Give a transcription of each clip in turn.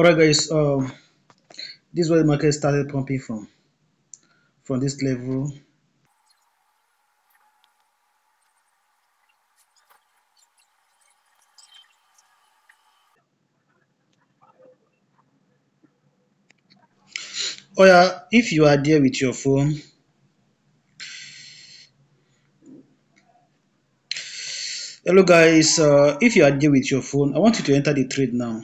Alright guys, um, this is where the market started pumping from, from this level. Oh yeah, if you are there with your phone, hello guys, uh, if you are there with your phone, I want you to enter the trade now.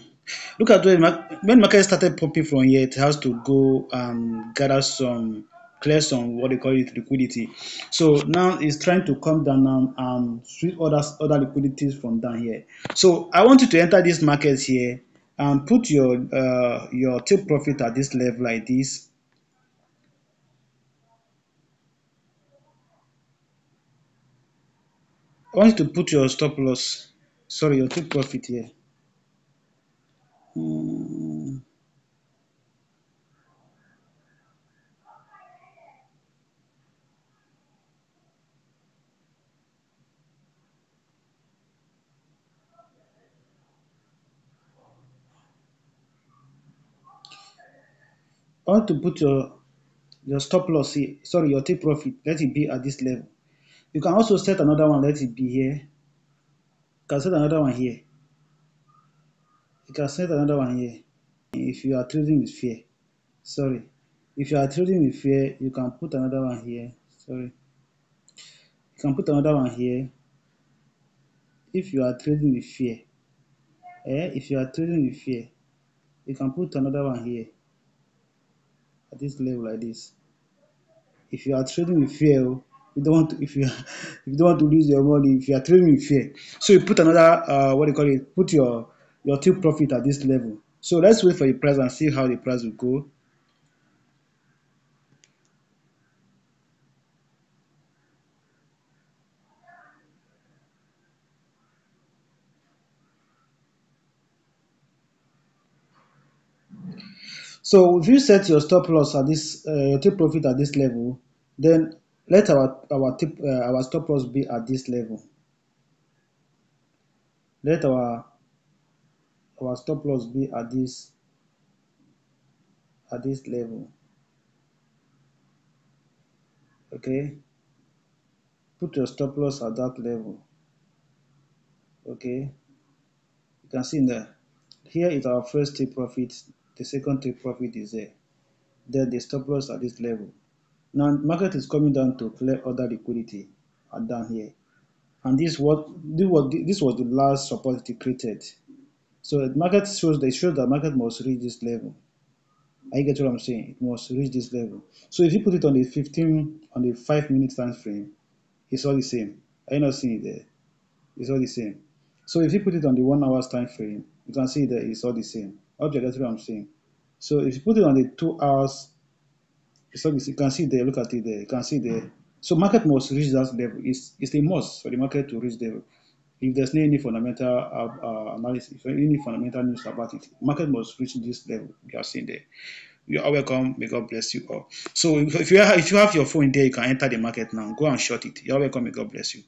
Look at when, when market started pumping from here, it has to go and gather some, clear some, what they call it, liquidity. So now it's trying to come down and sweep other, other liquidities from down here. So I want you to enter this market here and put your, uh, your take profit at this level like this. I want you to put your stop loss, sorry, your take profit here. I want to put your your stop loss here, sorry, your take profit, let it be at this level. You can also set another one, let it be here. You can set another one here. You can set another one here. If you are trading with fear, sorry. If you are trading with fear, you can put another one here. Sorry. You can put another one here. If you are trading with fear, eh? If you are trading with fear, you can put another one here at this level like this. If you are trading with fear, oh, you don't want to, if you if you don't want to lose your money, if you are trading with fear, so you put another uh, what do you call it? Put your your take profit at this level. So let's wait for the price and see how the price will go. So if you set your stop loss at this, uh, your take profit at this level, then let our our tip uh, our stop loss be at this level. Let our our stop loss be at this at this level. Okay, put your stop loss at that level. Okay, you can see in there. Here is our first take profit. The second take profit is there. Then the stop loss at this level. Now market is coming down to clear other liquidity and down here. And this what this was this was the last support it created. So the market shows that show that market must reach this level. I get what I'm saying? It must reach this level. So if you put it on the 15 on the 5 minute time frame, it's all the same. Are you not seeing it there? It's all the same. So if you put it on the one hours time frame, you can see that it's all the same. I that's what I'm saying. So if you put it on the two hours, it's all. You can see there, look at it there, you can see there. So market must reach that level. It's, it's a must for the market to reach there. If there's any fundamental uh, uh, analysis, any fundamental news about it, market must reach this level you are seeing there. You are welcome. May God bless you all. So if you have, if you have your phone there, you can enter the market now. Go and short it. You are welcome. May God bless you.